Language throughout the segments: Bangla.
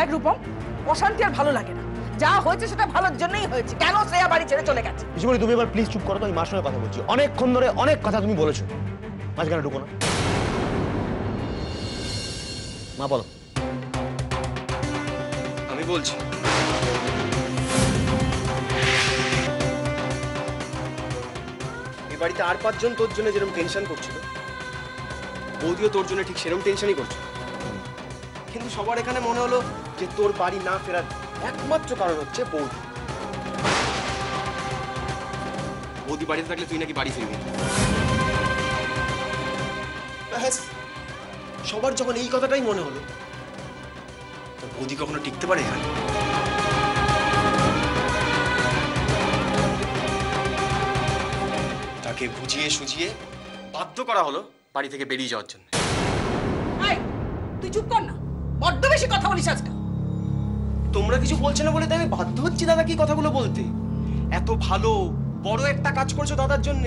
দেখ রূপম অশান্তি আর ভালো লাগে না। যা হয়েছে সেটা ভালোর জন্যই হয়েছে। কেন শ্রেয়া বাড়ি ছেড়ে চলে গেছে? পিসিমণি তুমি এবার প্লিজ চুপ করো তো আমি মার সঙ্গে কথা বলছি। অনেকক্ষণ ধরে অনেক কথা তুমি বলেছ। মাঝখানে ঢুকো না। মা বলো। আমি বলছি। বাড়িতে আর পাঁচজন তোর জন্য যেরকম টেনশন করছিল বৌদিও তোর জন্য ঠিক সেরকম টেনশনই করছিল। কিন্তু সবার এখানে মনে হলো যে তোর বাড়ি না ফেরার একমাত্র কারণ হচ্ছে বৌদি। বৌদি বাড়িতে থাকলে তুই নাকি বাড়ি ফিরবি? ব্যাস, সবার যখন এই কথাটাই মনে হলো তোর বৌদি কখনো টিকতে পারে এখানে? তাকে বুঝিয়ে সুঝিয়ে বাধ্য করা হলো বাড়ি থেকে বেরিয়ে যাওয়ার জন্য। তুই চুপ কর না। বড্ড বেশি কথা বলিস আজকাল। তোমরা কিছু বলছো না বলে তাই আমি বাধ্য হচ্ছি দাদা কি কথাগুলো বলতে। এত ভালো, বড় একটা কাজ করেছ দাদার জন্য।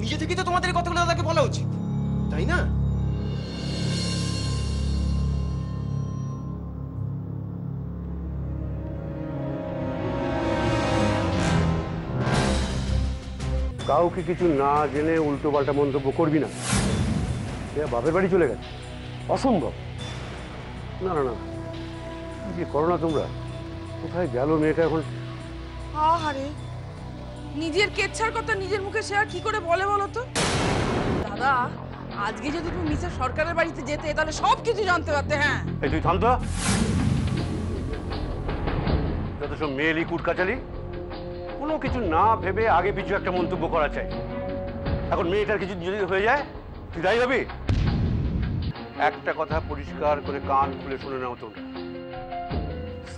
নিজে থেকেই তো তোমাদের কথাগুলো দাদাকে বলা উচিত, তাই না? কাউকে কিছু না জেনে উল্টো পাল্টা মন্তব্য করবি না। বাপের বাড়ি চলে গেছে। অসম্ভব। না না না। কি করো না তোমরা? কোথায় গেল মেয়েটা এখন? আহারে নিজের কেচ্ছার কথা নিজের মুখে সে আর কি করে বলে বলো তো? দাদা আজকে যদি তুমি মিসের সরকারের বাড়িতে যেতে তাহলে সব কিছু জানতে পারতে হ্যাঁ। এই তুই থামতো যত সব মেয়েলি কুটকাচালি। কোনো কিছু না ভেবে আগে পিছু একটা মন্তব্য করা চাই। এখন মেয়েটার কিছু যদি হয়ে যায় তুই দায়ী হবি? একটা কথা পরিষ্কার করে কান খুলে শুনে নাও তোমরা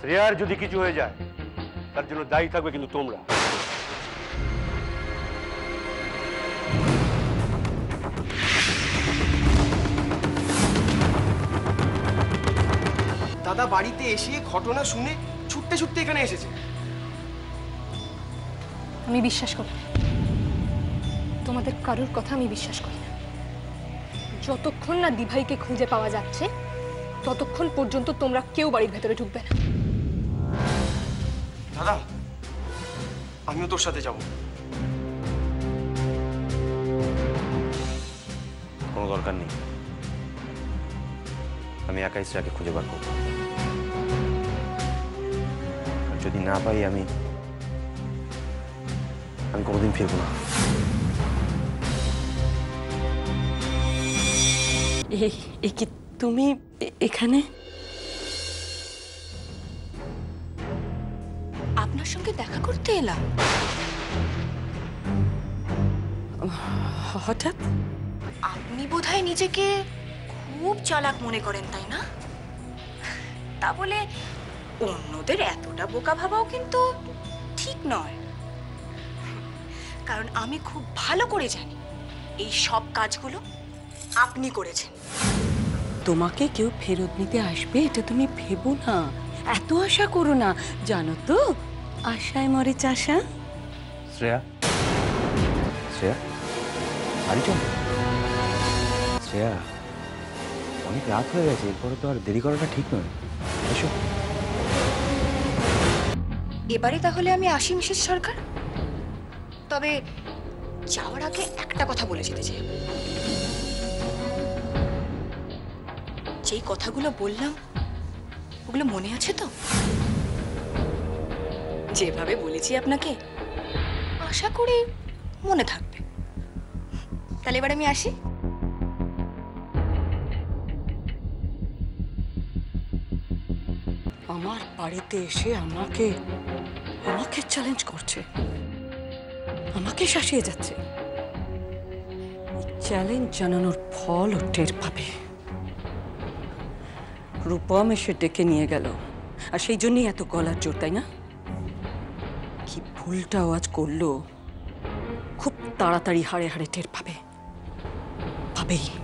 শ্রেয়ার যদি কিছু হয়ে যায় তার জন্য দায়ী থাকবে কিন্তু তোমরা। দাদা বাড়িতে এসে ঘটনা শুনে ছুটতে ছুটতে এখানে এসেছে। আমি বিশ্বাস করি তোমাদের কারোর কথা আমি বিশ্বাস করি না। যতক্ষণ না দিভাইকে খুঁজে পাওয়া যাচ্ছে ততক্ষণ পর্যন্ত তোমরা কেউ বাড়ির ভেতরে ঢুকবে না। আমিও তোর সাথে যাব। কোনো দরকার নেই। আমি একাই শ্রেয়াকে খুঁজে বার করব। আর যদি না পাই আমি আমি কোনোদিন ফিরবো না। এ কি তুমি এখানে? আপনার সঙ্গে দেখা করতে এলাম। হঠাৎ? আপনি বোধহয় নিজেকে খুব চালাক মনে করেন তাই না? তা বলে অন্যদের এতটা বোকা ভাবাও কিন্তু ঠিক নয়। কারণ আমি খুব ভালো করে জানি এই সব কাজগুলো আপনি করেছেন। তোমাকে কেউ ফেরত নিতে আসবে এটা তুমি ভেবো না। এত আশা করো না জানো তো? আশায় মরে চাষা শ্রেয়া। শ্রেয়া? বাড়ি চল শ্রেয়া অনেক রাত হয়ে গেছে এরপরে তো আর দেরি করাটা ঠিক নয়। এসো। এবারে তাহলে আমি আসি মিসেস সরকার? তবে যাওয়ার আগে একটা কথা বলে যেতে চাই। যেই কথাগুলো বললাম ওগুলো মনে আছে তো? যেভাবে বলেছি আপনাকে, আশা করি মনে থাকবে। তাহলে এবার আমি আসি। আমার বাড়িতে এসে আমাকে আমাকে চ্যালেঞ্জ করছে। আমাকে শাসিয়ে যাচ্ছে। চ্যালেঞ্জ জানানোর ফল ও টের পাবে। রূপম এসে ডেকে নিয়ে গেল। আর সেই জন্যই এত গলার জোর, তাই না? কি ভুলটা আজ করল? খুব তাড়াতাড়ি হাড়ে হাড়ে টের পাবে। পাবেই।